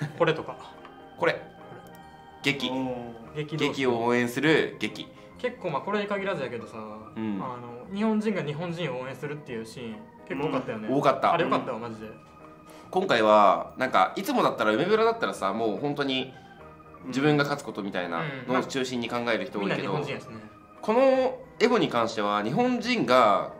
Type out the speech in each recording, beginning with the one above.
これとか。これ。劇。劇を応援する劇。結構まあこれに限らずやけどさ、うん。あの日本人が日本人を応援するっていうシーン結構多かったよね、多かった。あれよかったわマジで、今回はなんかいつもだったら梅村だったらさもう本当に自分が勝つことみたいなのを中心に考える人多いけど、このエボに関しては日本人が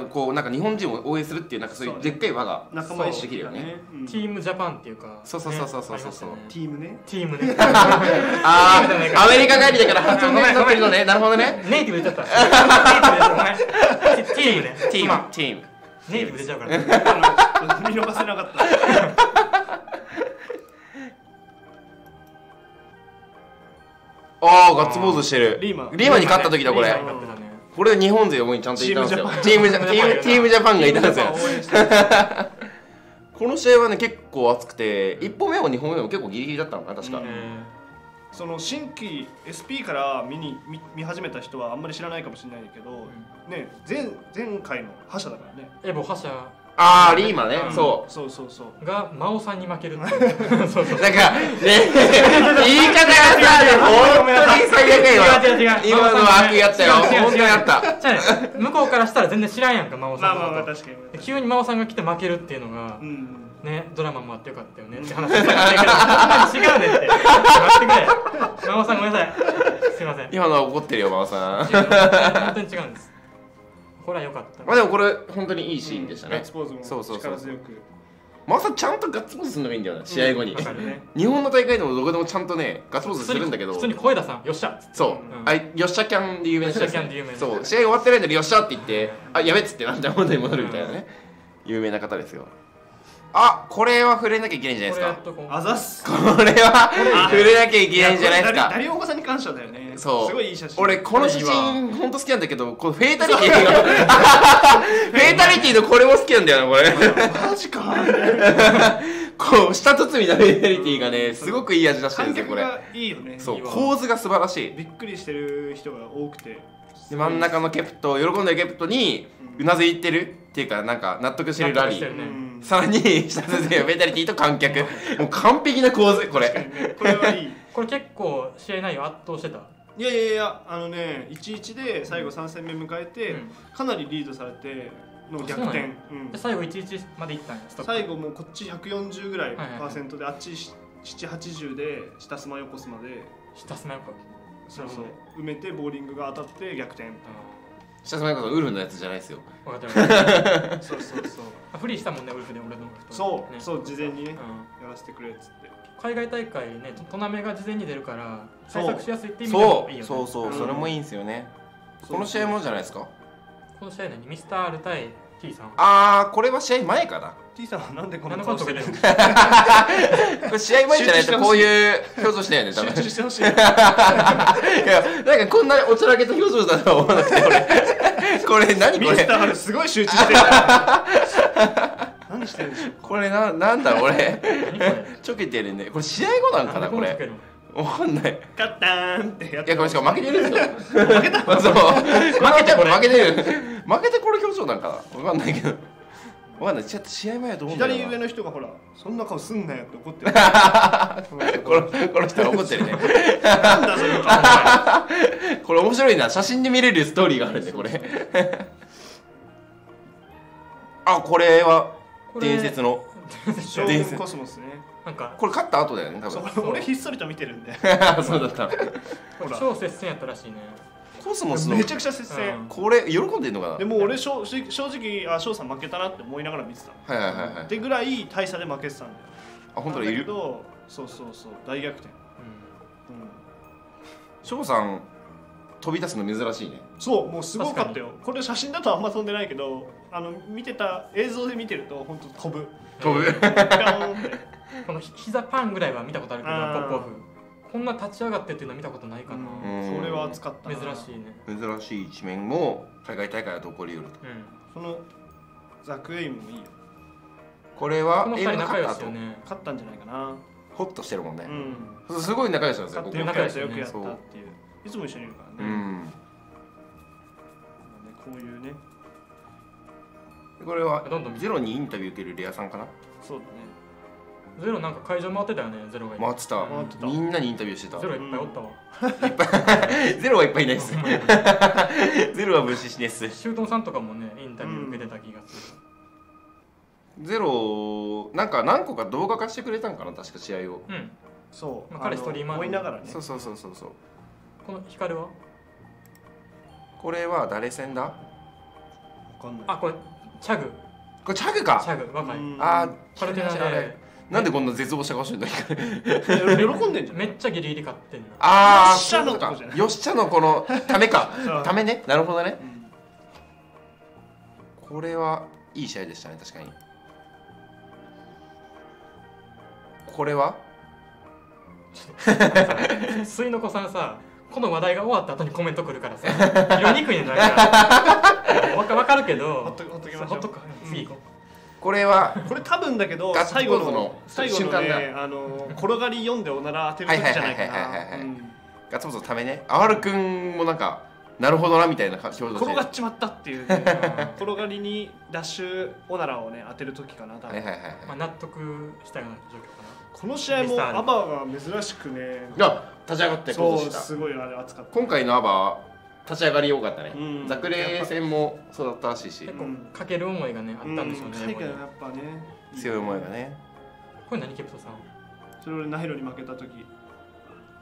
こうなんか日本人を応援するっていうなんかそういうでっかい輪が仲間意識できるよね。うん。チームジャパンっていうかそうそうそうそうそう。ねありましたね。ティームね。チームね。ああアメリカ帰りだから。発音がなってるのねなるほどね。ネイティブ出ちゃった。ネイティブ出ちゃった。ごめんチチームね。チーまムチーム。あネイティブ出ちゃうから。見逃せなかったああガッツポーズしてる。リーマン。リーマンに勝った時だこれこれ日本勢応援ちゃんといたんですよ。チームジャパン。チームチームジャパン。がいたんですよ。この試合はね結構熱くて1本目も2本目も結構ギリギリだったのかな確か、うん。その新規 SP から見に見見始めた人はあんまり知らないかもしれないけど、ね前前回の覇者だからね。エボ覇者ああリーマンね、うん。そそうそうそう。が真央さんに負けるっていう。そうそうう。なんかね 言い方がさ 本当に最悪や違う違う違う。今今のは悪意あったよ。違う違う違う。本当にあった。じゃあね向こうからしたら全然知らんやんか真央さまあまあんのことまあ確かに。で急に真央さんが来て負けるっていうのがうん。ねドラマもあってよかったよね。って話し違うねんって。待ってくれ。真央さんごめんなさい。すいません。今のは怒ってるよ真央さん。違う。本当に違うんですこれは良かったまあでもこれ本当にいいシーンでしたね。ガッツポーズもそうそうそう。力強く。真央さんちゃんとガッツポーズするのがいいんだよな試合後に。日本の大会でもどこでもちゃんとねガッツポーズするんだけど。普通に声出さん。よっしゃ。そう、うん。あよっしゃキャンで有名な人。です、よっしゃキャンで有名な人。そう。試合終わってないのによっしゃって言ってあやべっつってなんで元に戻るみたいなね、有名な方ですよあこれは触れなきゃいけないんじゃないですか。あざっす。これは触れなきゃいけないんじゃないですか。ダリオさんに感謝だよね。そう。すごいいい写真。俺この写真ほんと好きなんだけどこのフェイタリティが。フェイタリティのこれも好きなんだよなこれ。マジか。こう下包みのフェイタリティがねすごくいい味出してるんですよこれ。いいよねそう構図が素晴らしい。びっくりしてる人が多くて。で真ん中のケプト喜んでるケプトにうなずいてるっていうかなんか納得してるラリー。納得してるね。うんさらに下包みのフェイタリティと観客。もう完璧な構図これ。これはいい。これ結構試合内容圧倒してた。いやいやいやあのね1-1で最後3戦目迎えて、うん。かなりリードされての逆転。そうなん最後11までいったんや最後もうこっち140ぐらいはいはいはい。パーセントで、あっち780で下スマ横スマで。ひたすらよくそうそう。埋めてボーリングが当たって逆転。下妻ことウルフのやつじゃないですよ。分かった分かっそうそうそうたフリーしたもんねウルフで俺の人そう、ね。そう事前にねうん。やらせてくれっつって。海外大会ねトトナメが事前に出るからそう。対策しやすいっていう意味でそもいいよね。うそうそう、うん。それもいいんですよね。この試合もじゃないですか？この試合何？ミスター R 対 T さん。あーこれは試合前かな。T さんはなんでこ何の顔してるの？これ試合前じゃないとこういう表情したよね多分。集中してほしい。いやなんかこんなおちゃらけた表情だとは思わなくて俺。これ何これ？ミスターハルすごい集中してる 何してるんでしょうこれななんだ俺何これ？ちょけてるね。これ試合後なんかなこれ？れ。わかんない。カッターンってやっていやこれしかも負けてるんですよ。負けた？そう。負けてこれ。負けてる。負けてこれ表情なんかな。わかんないけど。わかんない。ちょっと試合前はどう思うんだ左上の人がほらそんな顔すんなよって怒ってる。このこの人は怒ってるね。なんだその顔。これ面白いな。写真で見れるストーリーがあるんでこれあこれは伝説の。将軍コスモスね。なんかこれ勝った後だよね多そ分う俺ひっそりと見てるんで。そうだった。ほら超接戦やったらしいね。コスモスの。めちゃくちゃ接戦、うん。これ喜んでんのかな？でも俺正直あ翔さん負けたなって思いながら見てたの。はいはいはいはい。ってぐらい大差で負けてたんだよあ本当だなんいるだけどそうそうそう大逆転、ううん、翔さん飛び出すの珍しいねそうもうすごかったよ。これ写真だとあんま飛んでないけどあの見てた映像で見てると本当飛ぶ。飛ぶ。このひ膝パンぐらいは見たことあるけどポップオフ。こんな立ち上がってっていうのは見たことないかな。うん。それは熱かったな。珍しいね。珍しい一面も海外大会だと起こりうると。うん。そのザクエイムもいいよ。これはこの二英語人仲良の勝った後しよね勝ったんじゃないかな。ホッとしてるもんね。う、ん。すごい仲良しなんですよ勝って僕よくやったよくやっていう。いつも一緒にいるからうね,、んこういうね。これはどんどんゼロにインタビュー受けるレアさんかな？そうだね。ゼロなんか会場回ってたよねゼロが回ってた。回ってた。みんなにインタビューしてた。ゼロいっぱいおったわ、ゼロはいっぱいいないです。ゼロは分子しねっす。シュートンさんとかもねインタビュー受けてた気がする。ゼロなんか何個か動画化してくれたんかな確か試合を。うん、そう、まあ彼のストリーマー追いながらね。そうそうそうそうそう。この光は？これは誰戦だ？わかんない。あこれチャグ。これチャグか。チャグ若い。うん。あーパルテナでなんでこんな絶望した顔してんだ喜んでんじゃん。めっちゃギリギリ勝ってんのああよっしゃのとこじゃないよっしゃのこのためか。ためね。なるほどね。うん。これはいい試合でしたね確かに。これは？水の子さんさこの話題が終わった後にコメント来るからさ。拾いにくいねんなんか わかわかるけど。ほっとほっときましょう。ほっとく。次行ここれはこれ多分だけど最後のの最後のねあの転がり読んでおなら当てる時じゃないかはいはいはいはいはいはいなうんガッツポーズのためねあわるくんもなんかなるほどなみたいな表情して転がっちまったっていうね転がりにダッシュおならをね当てる時かな多分はいはいはいはう、まあ、納得したような状況かこの試合もアバが珍しくね。立ち上がってそうこした。すごいあれ熱かった。今回のアバは立ち上がり良かったね、うん。ザクレー戦もそうだったらしいし。な結構かける思いがねあったんでしょうね、これ海外はやっぱね。強い思いがね。これ何ケプトさん？それ俺ナヒロに負けた時。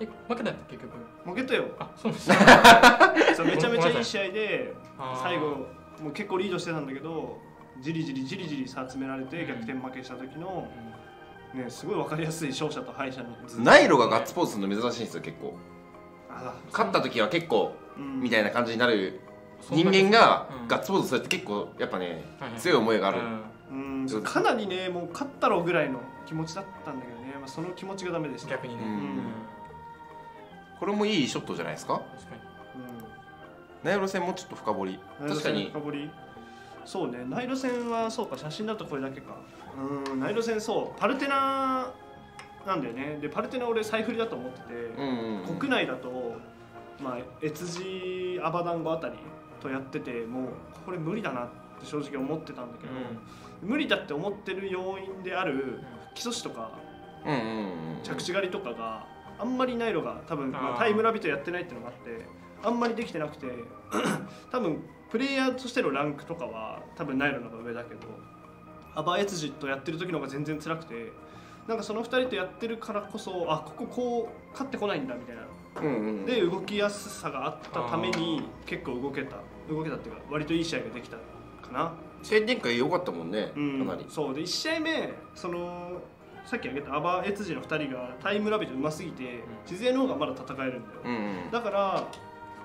え負けた結局？負けたよ。あそうなんです。めちゃめちゃいい試合で最後もう結構リードしてたんだけどじりじりじりじり差詰められて逆転負けした時の、ね、すごい分かりやすい勝者と敗者のナイロがガッツポーズするの珍しいんですよ結構。あ勝った時は結構うん。みたいな感じになる人間がうん。ガッツポーズするって結構やっぱねはいはい。強い思いがある。うん。そうかなりねもう勝ったろうぐらいの気持ちだったんだけどね、まあ、その気持ちがダメでした、逆にね、うん。うん。これもいいショットじゃないですか？確かに。ナイロ戦もちょっと深掘り。うん、確かに。深掘り。そうね。ナイロ戦はそうか写真だとこれだけかうんナイロ戦そうパルテナなんだよね。でパルテナ俺再振りだと思ってて、うんうんうん。国内だとまあ越路アバダンゴあたりとやっててもうこれ無理だなって正直思ってたんだけど、無理だって思ってる要因である基礎史とかうんうんうん着地狩りとかがあんまりナイロが多分、まあ、あータイ村人やってないっていうのがあってあんまりできてなくて 多分プレイヤーとしてのランクとかは多分ナイロの方が上だけどアバエツジとやってる時の方が全然辛くてなんかその2人とやってるからこそあこここう勝ってこないんだみたいな。うんうんで動きやすさがあったために結構動けた。動けたっていうか割といい試合ができたかな。試合展開良かったもんねかうんなり。そう。で1試合目そのさっき挙げたアバエツジの2人がタイムラビットうますぎて静江の方がまだ戦えるんだよ、うんうん。だから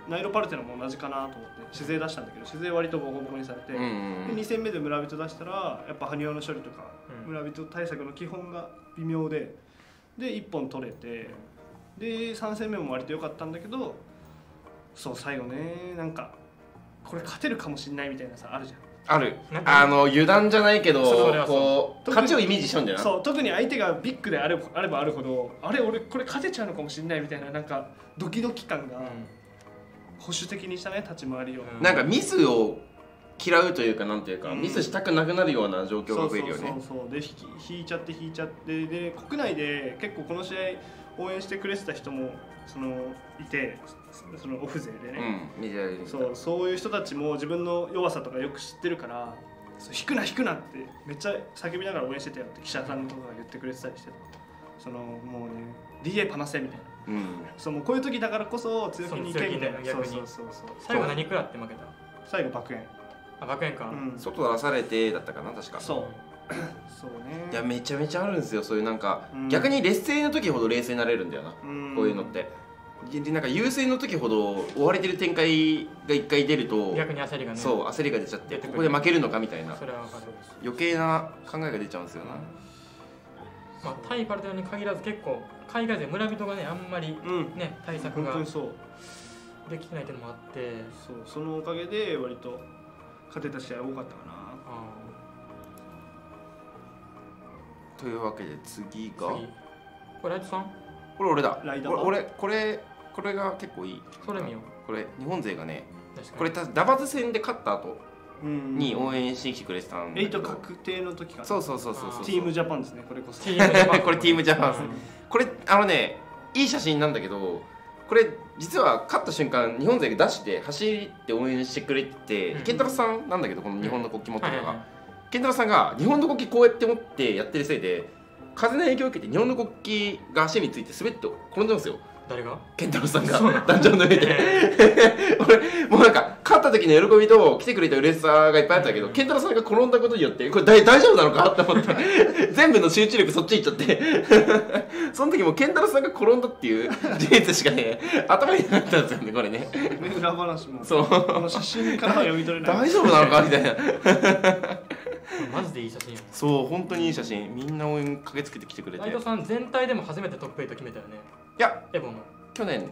ナイロパルテナも同じかなと思って静江出したんだけど静江割とボコボコにされて、うんうんで2戦目で村人出したらやっぱ埴輪の処理とか、うん。村人対策の基本が微妙でで1本取れてで3戦目も割と良かったんだけどそう最後ねなんかこれ勝てるかもしんないみたいなさあるじゃん。ある。あの油断じゃないけどこう勝ちをイメージしちゃうんだよな。そう特に相手がビッグであればあればあるほどあれ俺これ勝てちゃうのかもしれないみたいななんかドキドキ感が保守的にしたね立ち回りを、うん。なんかミスを嫌うというかなんていうか、うん。ミスしたくなくなるような状況が増えるよね。そうそうそうで引いちゃって引いちゃってで国内で結構この試合応援してくれてた人もそのいてそのオフ勢でね、うんそうそういう人たちも自分の弱さとかよく知ってるからそう引くな引くなってめっちゃ叫びながら応援してたよって記者さんとかが言ってくれてたりしてそのもうね DA パナせみたいなうん。そうもうこういう時だからこそ強気にいけみたいなそうそう強気にそうそうそう。最後何食らって負けた？最後爆炎。あ爆炎か、うん。外出されてだったかな確か。そう。そうね。いやめちゃめちゃあるんですよそういうなんか、うん。逆に劣勢の時ほど冷静になれるんだよな、うん。こういうのって。でなんか優勢の時ほど追われてる展開が一回出ると逆に焦りがね。そう焦りが出ちゃってここで負けるのかみたいな。それは分かる。余計な考えが出ちゃうんですよな、まあ、タイパルテノに限らず結構海外勢村人がねあんまりうん。ね対策が本当にそう。できてないっていうのもあって。そう。そのおかげで割と勝てた試合多かったかな。あというわけで次が？これライトさん？これ俺だ。ライダー？俺俺これこれが結構いい。それ見よこれ日本勢がねこれたダバズ戦で勝った後。うんに応援してきてくれてたんだけど。エイト確定の時かな。そうそうそうそうそうティームジャパンですねこれこそ。チームジャパン。これティームジャパン。ですうんこれあのねいい写真なんだけどこれ実は勝った瞬間日本勢が出して走って応援してくれてて、うん。ケンタロウさんなんだけどこの日本の国旗持ってるのが、はいはいケンタロウさんが日本の国旗こうやって持ってやってるせいで風の影響を受けて日本の国旗が足について滑って転んでますよ。誰が？ケンタロウさんが。壇上の上で。俺もうなんか勝った時の喜びと来てくれた嬉しさがいっぱいあったけど、うん。ケンタロウさんが転んだことによってこれ大大丈夫なのかって思って。全部の集中力そっち行っちゃって。その時もケンタロウさんが転んだっていう事実しかね頭になかったんですよねこれね。ね裏話もそう。この写真からは読み取れない。大丈夫なのか？みたいな。マジでいい写真やそう本当にいい写真。みんな応援駆けつけてきてくれて。いライトさん全体でも初めてトップ8決めたよね。や。エボの。ん去年。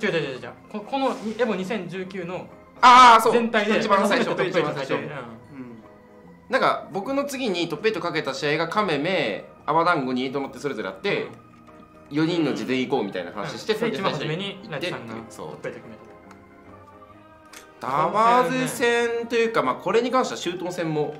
違う違う違う違う。ここのエボ2019のああそう。全体で。一番最初初めてトップ8一番最初決めてうん。なんか僕の次にトップ8かけた試合がカメメアバダンゴにと乗ってそれぞれあって、4人の事前行こうみたいな話して、で一番初め最にライトさんがそう。トップ8決めた。タワーズ戦というか、まあ、これに関しては周東戦も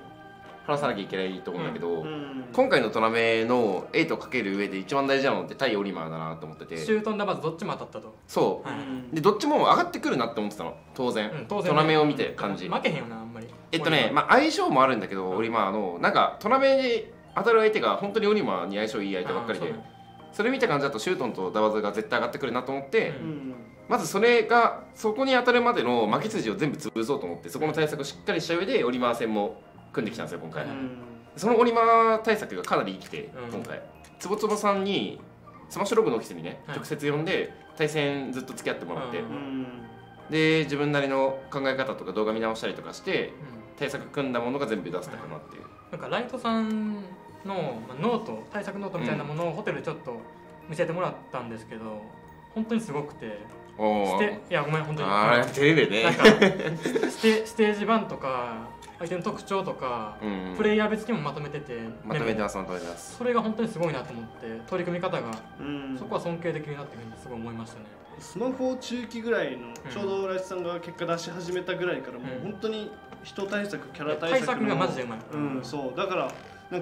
話さなきゃいけないと思うんだけど、うん。今回のトナメの8かける上で一番大事なのって対オリマーだなと思ってて。シュートンダバーズどっちも当たったと。そう。はい。でどっちも上がってくるなって思ってたの。当然、うん当然ね。トナメを見て感じ。負けへんよなあんまり。えっとね、まあ、相性もあるんだけど、オリマーのなんかトナメに当たる相手が本当にオリマーに相性いい相手ばっかりで。それ見た感じだとシュートンとダバズが絶対上がってくるなと思って、うんうん。まずそれがそこに当たるまでの負け筋を全部潰そうと思ってそこの対策をしっかりした上でオリマー戦も組んできたんですよ今回、はいそのオリマー対策がかなり生きて、うん。今回。つぼつぼさんにスマッシュログのオフィスにね、はい。直接呼んで対戦ずっと付き合ってもらって、で自分なりの考え方とか動画見直したりとかしてうん対策組んだものが全部出せたかなっていう、なんかライトさんの、まあ、ノート対策ノートみたいなものをホテルでちょっと見せてもらったんですけど本当にすごくておー。ステいやごめん本当に。あれテレビでね。なんかステステージ版とか相手の特徴とかうん。プレイヤー別にもまとめててまとめてますまとめてます。それが本当にすごいなと思って取り組み方がうん。そこは尊敬できるなっていうふうにすごい思いましたね。スマホ中期ぐらいのちょうどライチさんが結果出し始めたぐらいからもううん。本当に人対策キャラ対対策の策がマジでうまい。うんそう。だから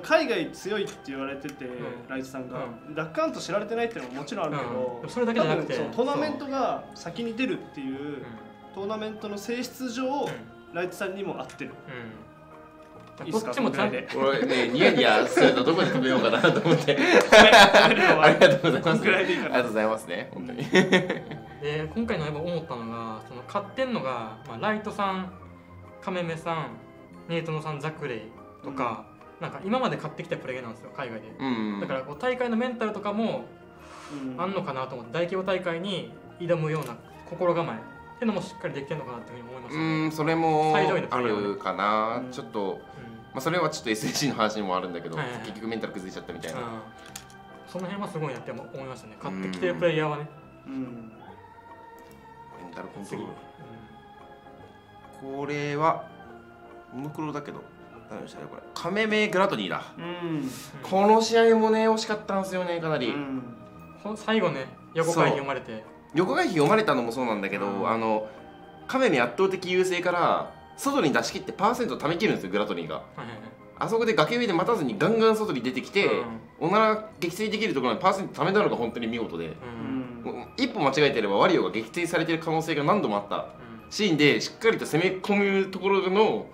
海外強いって言われてて、ん。ライチさんが、楽観と知られてないっていうのももちろんあるけど、うん。それだけじゃなくて。トーナメントが先に出るっていうトーナメントの性質上、うん。ライチさんにも合ってる。こっちもちゃんこんぐらいで。俺ねニヤニヤするとどこで止めようかなと思って。あり。がとうございますありがとうございますね本当に。で今回のやっぱ思ったのがその買ってんのが、まあ、ライトさんカメメさんネイトノさんザクレイとか、なんか今まで買ってきたプレイなんですよ海外で、うんだからこう大会のメンタルとかもうん。あんのかなと思って大規模大会に挑むような心構え。っていうのもしっかりできてるのかなっていうふうに思いましたうね、んそれもあるかな、うん。ちょっと、まあ、それはちょっと SAC の話にもあるんだけど、はいはいはい。結局メンタル崩れちゃったみたいな、うん。その辺はすごいなって思いましたね。買ってきてるプレイヤーはね、うん。メンタルコント次、ロうん。ールこれはモノクロだけど誰でした。ねこれカメメグラトニーだ、うん。この試合もね惜しかったんですよねかなり、うん。ほ最後ね横回避読まれて。横回避読まれたのもそうなんだけど、うん。あのカメメ圧倒的優勢から外に出し切ってパーセント貯めきるんですよグラトニーが。はいはいはい。あそこで崖上で待たずにガンガン外に出てきて、おなら撃墜できるところにパーセント貯めたのが本当に見事で、一歩間違えてればワリオが撃墜されてる可能性が何度もあったうん。シーンでしっかりと攻め込むところの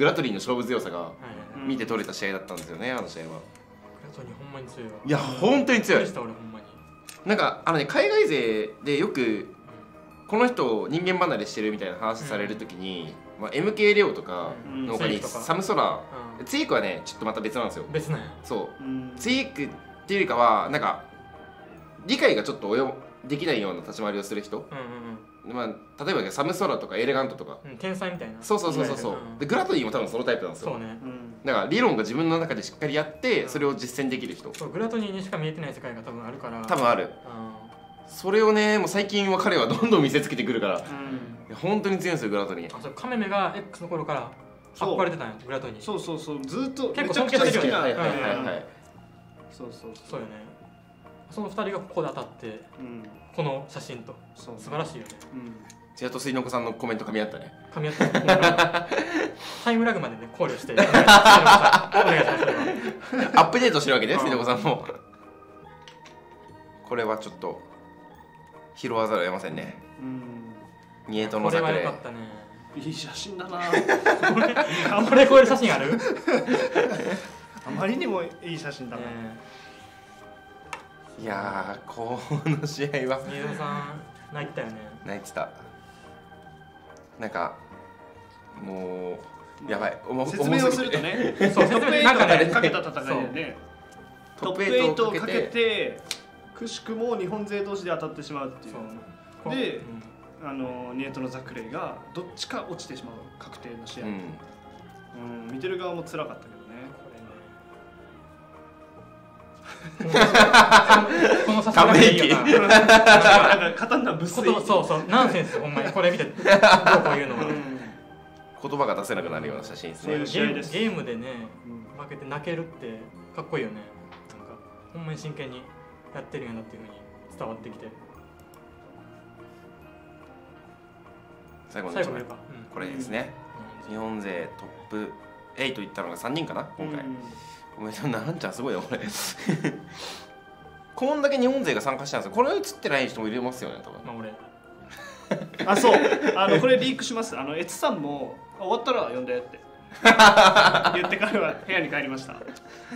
グラトリーの勝負強さが見て取れた試合だったんですよねあの試合は。グラトニーほんまに強いわ。いや本当に強い。した俺ほんまに。なんかあのね海外勢でよくこの人人間離れしてるみたいな話されるときに、まあ、MK レオとかうん。の他にツイークとか。サムソラうツイークはねちょっとまた別なんですよ。ん別なんや。そう。うん。ツイークっていうよりかはなんか理解がちょっと及できないような立ち回りをする人、うんうんまあ、例えばサムソラとかエレガントとか。うんうん天才みたいな。そうそうそうそうそう。でグラトリーも多分そのタイプなんですよ。そうね。うんだから理論が自分の中でしっかりやってうん。それを実践できる人。そうグラトニーにしか見えてない世界が多分あるから。多分ある。うそれをねもう最近は彼はどんどん見せつけてくるから。いうん。や本当に強いんですよグラトリー。んあそうカメメが X の頃からそう。憧れてたんやグラトニー。そうそうそう。ずっと結構めちゃくちゃ好きなはいはいはいはい。うん。はいそうそう。そうよねその二人がここで当たってうん。この写真と。素晴らしいよね。うん。千と水の子さんのコメント噛み合ったね噛み合ったタイムラグまでね考慮して。お願いしますアップデートしてるわけねうん。水の子さんも。これはちょっと拾わざるを得ませんね。うん。ニエトのこれは桜良かったね。いい写真だな。これこれ写真ある、あまりにもいい写真だな、いやーこの試合は。新藤さん泣いてたよね。泣いてた。なんかもうやばい。説明をするとねそうトップ8なんかけた戦いでねトップ8をかけてくしくも日本勢同士で当たってしまうっていう。でうん。あのニエトのザクレイがどっちか落ちてしまう確定の試合、うん。うん見てる側も辛かったけどこの写真がいいよななんか刀ぶつい言葉そうそうナンセンスほんまにこれ見てどうこう言うのはうん言葉が出せなくなるような写真ですそういうねゲーム試合ですゲームでねうん負けて泣けるってかっこいいよねなんかほんまに真剣にやってるんやなっていうふうに伝わってきて最後の一枚最後見るか、うんこれですね日本勢トップ8いったのが3人かな今回、うんごめんなさいなんちゃんすごいよこれ。こんだけ日本勢が参加したんですよ。これ映ってない人もいれますよね多分。まあ俺。あそう。あのこれリークします。あのエツさんもあ終わったら呼んでって。言ってからは部屋に帰りました。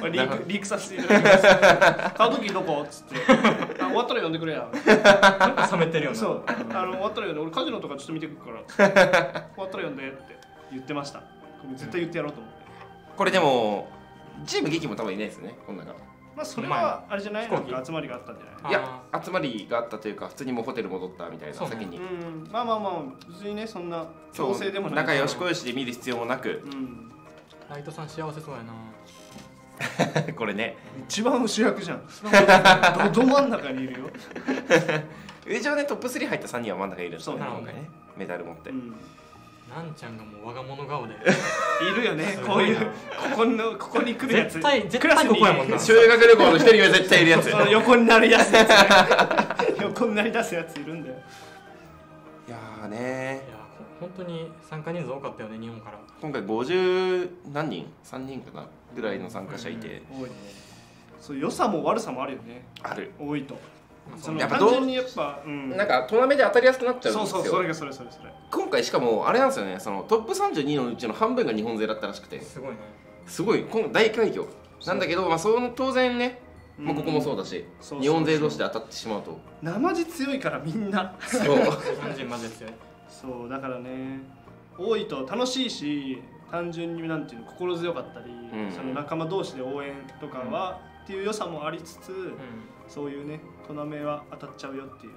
リークリークさせていただきます。買う時どこっつって。あ終わったら呼んでくれや。なんか冷めてるよな。そう。あの終わったら呼んで俺カジノとかちょっと見てくるから。終わったら呼んでって言ってました。これ絶対言ってやろうと思って。これでもチーム劇も多分いないですよねこの。中まあそれはあれじゃない？な飛行機。んか集まりがあったんじゃない？いや集まりがあったというか普通にもうホテル戻ったみたいな先に。うんまあまあまあ別にねそんな強制でもない。仲良しこよしで見る必要もなく。うん。ライトさん幸せそうやな。これね。一番主役じゃん。どど真ん中にいるよ。一応ねトップ3入った3人は真ん中にいるんですよね。そう今回ね。メダル持って、うんなんちゃんがもう我が物顔で。いるよね。こういうここのここに来るやつ。絶対絶クラスに対ここやもんな。修学旅行の一人は絶対いるやつ。その横になるやつですね横になり出すやついるんだよ。いやーね。いやほ本当に参加人数多かったよね日本から。今回50何人？3人かな？ぐらいの参加者いて、多いね。そう良さも悪さもあるよね。ある。多いとやっぱ単純にやっぱうん。なんかトーナメントで当たりやすくなっちゃうんそうですよ。そうそれがそれそれそれ。今回しかもあれなんですよねそのトップ32のうちの半分が日本勢だったらしくて。すごいね。すごい今大快挙。なんだけど、まあ、その当然ね、まあ、ここもそうだし、そうそうそう。日本勢同士で当たってしまうと。生地強いからみんな。そう。日本人マジで強い。そうだからね多いと楽しいし単純になんていうの心強かったり、ん。その仲間同士で応援とかは、っていう良さもありつつ、うん。そういうねトナメは当たっちゃうよっていう、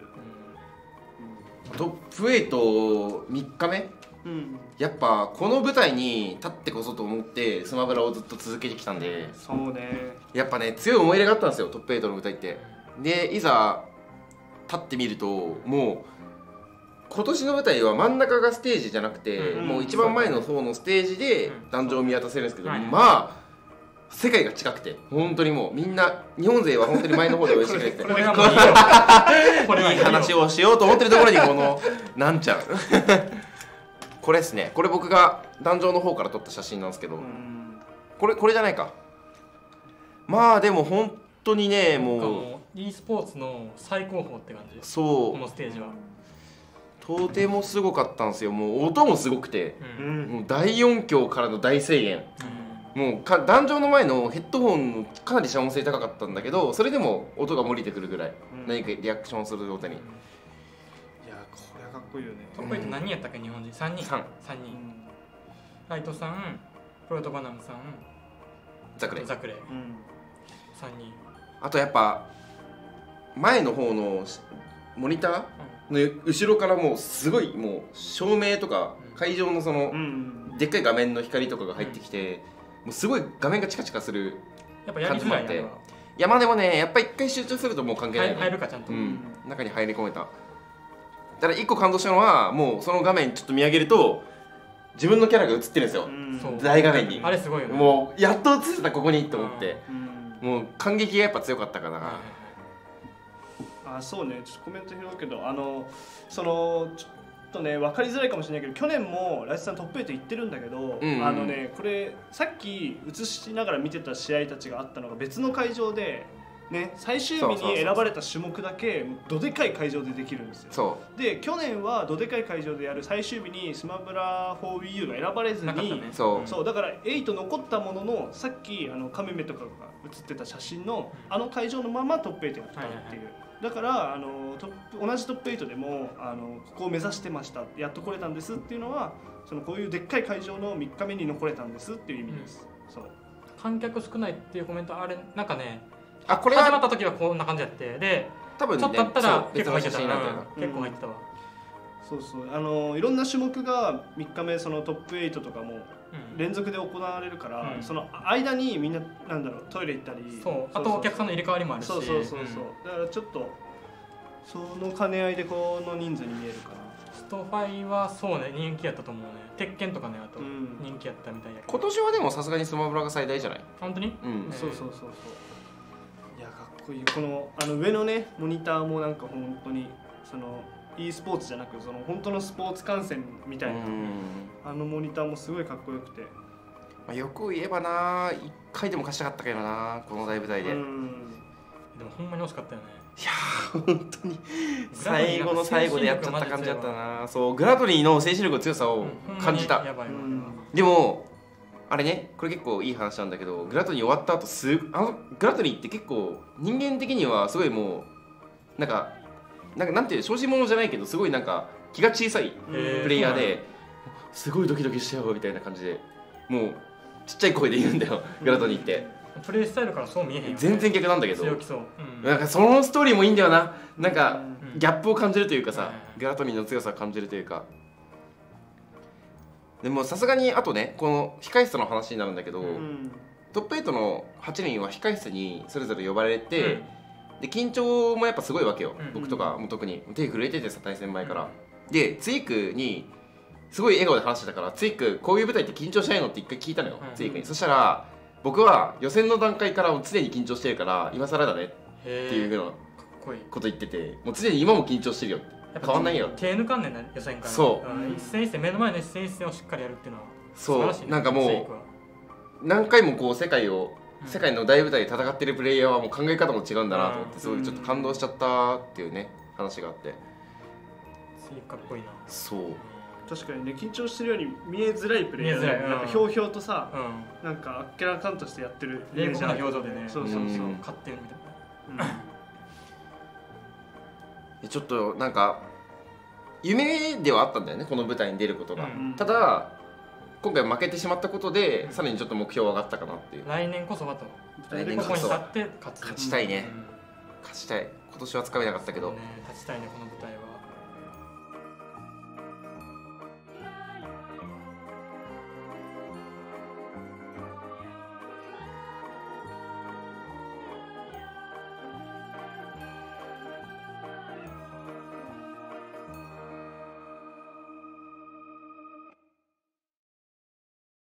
トップ83日目？やっぱこの舞台に立ってこそと思ってスマブラをずっと続けてきたんで。そうね。やっぱね強い思い入れがあったんですよトップ8の舞台って。でいざ立ってみるともう今年の舞台は真ん中がステージじゃなくて、うん。もう一番前の方のステージでうん。壇上を見渡せるんですけど、はい。まあ世界が近くて本当にもうみんな日本勢は本当に前の方で応援してくれて。これがもういいよ。これはいいよ。い話をしようと思ってるところにこのなんちゃん これですね。これ僕が壇上の方から撮った写真なんですけど、うん。これこれじゃないか。まあでも本当にねもう。e スポーツの最高峰って感じ。そこのステージは、うとてもすごかったんですよ。もう音もすごくて。ううん。んもう大音響からの大声援もうか壇上の前のヘッドホンのかなり遮音性高かったんだけどそれでも音が漏れてくるぐらい、うん。何かリアクションする状態に。いやこれはかっこいいよね。トップ8何人やったっけ？日本人？3人？三。三人。うん。ライトさんプロトバナムさんザクレ。ザクレ。イうん。3人。あとやっぱ前の方のしモニターの後ろからもうすごいもう照明とかうん。会場のそのうん。でっかい画面の光とかが入ってきてもうすごい画面がチカチカするやっぱやりづらい感じもあやって。山でもねやっぱ一回集中するともう関係ない入の入るかちゃんと、うん、中に入り込めた。ただ一個感動したのはもうその画面ちょっと見上げると自分のキャラが映ってるんですよ、大画面に。あれすごいよね。もうやっと映せたここにと思って、うん。もう感激がやっぱ強かったかな、あそうね。ちょっとコメント拾うけどあのそのちょとね分かりづらいかもしれないけど去年もライスさんトップ8行ってるんだけど、うん。うんあのねこれさっき映しながら見てた試合たちがあったのが別の会場で、ね、最終日に選ばれた種目だけどでかい会場でできるんですよ。そで去年はどでかい会場でやる最終日にスマブラ 4WiiU が選ばれずに、ね。う。そうそうだから8残ったもののさっきあのカメメとかが写ってた写真のあの会場のままトップ8やったっていう、だからあのトップ同じトップ8でもあのここを目指してましたやっと来れたんですっていうのはそのこういうでっかい会場の3日目に残れたんですっていう意味です、そう。観客少ないっていうコメントあれなんかねあこれは始まった時はこんな感じやってで多分ねちょっとあったら結構入ってた結構入ってたわ、そうそう。あのいろんな種目が3日目そのトップ8とかもうん連続で行われるから、うん。その間にみんななんだろうトイレ行ったりそう。あとお客さんの入れ替わりもあるし。そうそうそうそう、だからちょっとその兼ね合いでこの人数に見えるかなストファイはそうね人気やったと思うね。鉄拳とかねあとうん。人気やったみたいやけど。今年はでもさすがにスマブラが最大じゃない？本当に？うん。ねそうそうそうそう。いやかっこいい。このあの上のねモニターもなんか本当にその e スポーツじゃなくその本当のスポーツ観戦みたいな、うん。あのモニターもすごいかっこよくて。まあ、よく言えばな一回でも貸したかったけどなこの大舞台で、でもほんまに惜しかったよね。やー本当に最後の最後でやっちゃった感じだったな。そうグラトリーの精神力の強さを感じた、でもあれねこれ結構いい話なんだけどグラトリー終わった後すあのグラトリーって結構人間的にはすごいもうなんかなんかなんていう小心者じゃないけどすごいなんか気が小さいプレイヤーですごいドキドキしたよみたいな感じでもうちっちゃい声で言うんだよ。グラトニーって。プレイスタイルからそう見えへんよ、ね、全然逆なんだけど。強気そう、うん。なんかそのストーリーもいいんだよな。なんかうん。ギャップを感じるというかさはいグラトニーの強さを感じるというか。でもさすがにあとねこの控室の話になるんだけど、うん。トップ8の8人は控室にそれぞれ呼ばれて、うんで緊張もやっぱすごいわけよ、うん僕とかも特に。手震えててさ対戦前から、でツイックにすごい笑顔で話してたからツイックこういう舞台って緊張しないのって一回聞いたのよ、うんツイックに。そしたら僕は予選の段階からもう常に緊張してるから今更だねっていうふうなこいい。こと言っててもう常に今も緊張してるよやっぱ変わんないよ。手抜かんねんな予選からそう。ん。一戦一戦目の前の一戦一戦をしっかりやるっていうのは素そう晴らしいねなんかもう何回もこう世界をうん世界の大舞台で戦ってるプレイヤーはもう考え方も違うんだなと思っうん。てすごいちょっと感動しちゃったっていうね話があって。セイクかっこいいな。そう。確かにね緊張してるように見えづらいプレイヤー見えづらい。うん。なんかひょうひょうとさうん。なんかあっけらかんとしてやってる冷酷な表情でねそうそうそう、うん勝ってるみたいな。でちょっとなんか夢ではあったんだよねこの舞台に出ることが、うん。ただ今回負けてしまったことでさらにちょっと目標上がったかなっていう。来年こそはと来年ここにこそは立って勝つ。勝ちたいね。うん。勝ちたい。今年はつかめなかったけど、ね立ちたいねこの舞台は